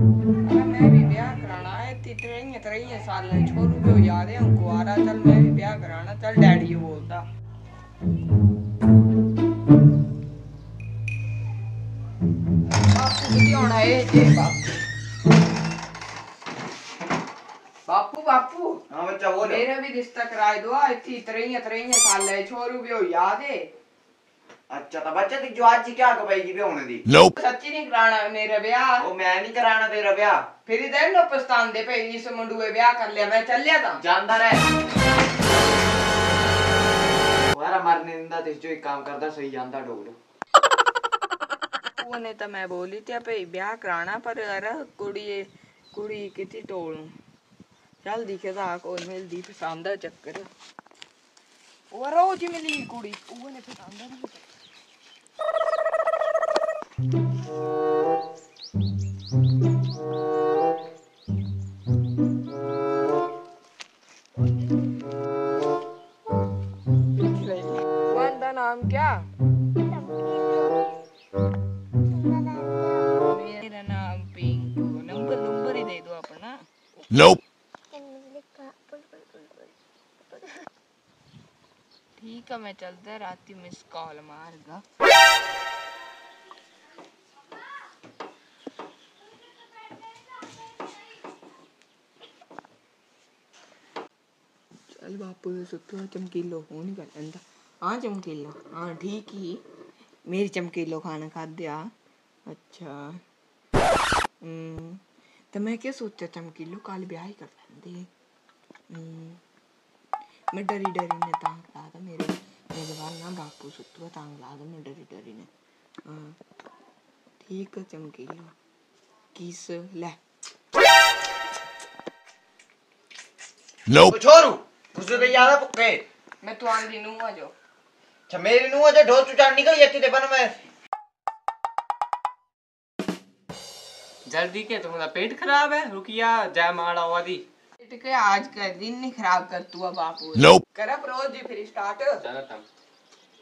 मैं भी ब्याह कराना है तरह साल छोरू याद है चल मैं भी ब्याह कराना चल डैडी बोलता। बापू होना है जे बापू। बापू बापू हाँ बच्चा बोलो। मेरा भी रिश्ता कराए दो इतनी तरह तरह साल है छोरू याद है अच्छा तो बच्चा तू जो आज ही क्या कपाएगी भी होने दी सच्ची नहीं कराना मेरा ब्याह वो मैं नहीं कराना तेरा ब्याह फिर इधर नो पछतान दे पे इस मुंडुए ब्याह कर लिया मैं चल लिया था जानदा रहे तुम्हारा मरने दिंदा ते जो एक काम करदा सही जानदा डोगरो ਉਹਨੇ ਤਾਂ ਮੈਂ ਬੋਲੀ ਤੇ ਭਈ ਵਿਆਹ ਕਰਾਣਾ ਪਰ ਯਾਰ ਕੁੜੀ ਕੁੜੀ ਕਿਤੇ ਟੋਲ ਚੱਲ ਦਿਖਦਾ ਕੋਈ ਮਿਲਦੀ ਪਸੰਦ ਦਾ ਚੱਕਰ ਉਹ ਰੋਜ਼ ਹੀ ਮਿਲੀ ਕੁੜੀ ਉਹਨੇ ਪਸੰਦ ਨਹੀਂ नाम क्या? मेरा नाम पिंकू। नंबर नंबर ही दे दो अपना। Nope. ठीक है मैं चलता रात मिस कॉल मारगा। बापू ये सुत्तो चमकीलो हो नहीं कर अंदा हाँ चमकीलो। हाँ ठीक ही। मेरी चमकीलो खाना खा दिया अच्छा। हम्म। तो मैं क्या सोचा चमकीलो कल ब्याह ही कर लेंदे। हम्म। मैं डरी डरी ने तांग ला था मेरे मेरे बाल ना बापू सुत्तुआ तांग ला था मैं डरी डरी ने। हाँ। ठीक है चमकीलो। किस? ले। Nope. छोरू तुझे तो याद है पुक्के मैं तो आंदी नू आ जो अच्छा मेरी नु अजे ढोल चुचान निकल जाती ते बन में। जल्दी के तुम्हारा पेट खराब है? रुकिया जय माड़ा हुआ दी। इट के आज का दिन नहीं खराब कर तू अब बापू Nope. करब रोज ही फिर स्टार्ट चला तम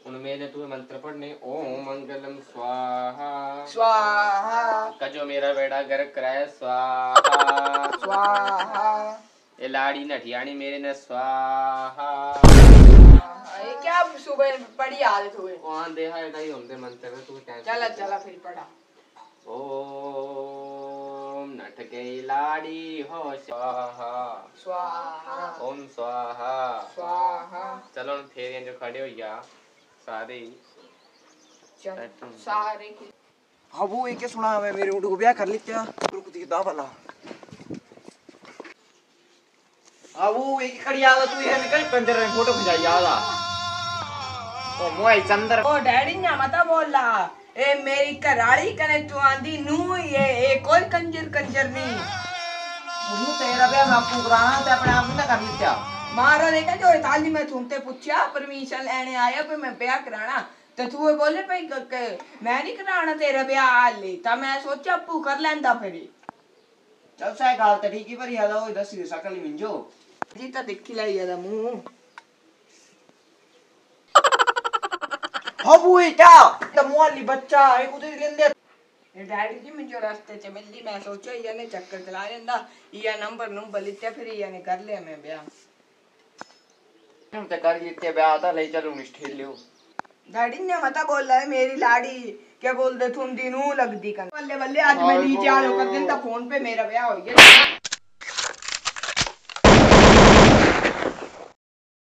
उनमें तुम्हें मंत्र पढ़ने। ओम मंगलम स्वाहा। स्वाहा। कजो मेरा बेड़ा गर्क कराए स्वाहा। स्वाहा। ये लाड़ी नठियाणी मेरे ने स्वाहा। ये क्या सुबह बड़ी आदत हुई। वहाँ देखा है नहीं होते मंत्र में तू टेंशन चला। चला फिर पढ़ा। ओम नट गई लाड़ी हो स्वाहा। स्वाहा। ओम स्वाहा। स्वाहा। चलो हम फेर जो खड़े हो या सारे ही। चल सारे की हाँ वो एक सुना मैं मेरे उठ को ब्याह कर लेते हैं रुक दी दा वाला। हाँ वो एक खड़ी याद तू है निकल पंजर में फ़ोटो खिंचाई याद ओ मोई चंदर। ओ डैडी ने मता बोला ए मेरी कराड़ी कने तू आंदी नू ये ए कोई कंजर कंजर नहीं। तू तेरा ब्याह आपको कराना ते अपने आप में कर लेते मारा देखा जो ताली में तुमते पूछा परमिशन लेने आया पे मैं ब्याह कराना। तो तू बोले भाई मैं नहीं कराना तेरा ब्याह हाले ता मैं सोचा अप्पू कर लेंदा फिर। चल साई गाल ते ठीक ही पर याद हो दस ही मिंजो। जी तो दिखी लाई ज़्यादा मुँह हाँ वो ये क्या तो मुआली बच्चा एक उधर लेंदे ये डैडी जी मुझे रास्ते च मिलदी मैं सोचा ये ने चक्कर चला लेंदा ये नंबर नंबर लिया फिर ये ने कर लिया मैं ब्याह हम ते कर लेते ब्याह था ले चलो निष्ठेल लियो डैडी ने मता बोला है मेरी लाड़ी क्या बोलते तुम दिनू लगदी कन बल्ले बल्ले आज मैं नीचे आ कर दिन फ़ोन पे मेरा ब्याह हो गया।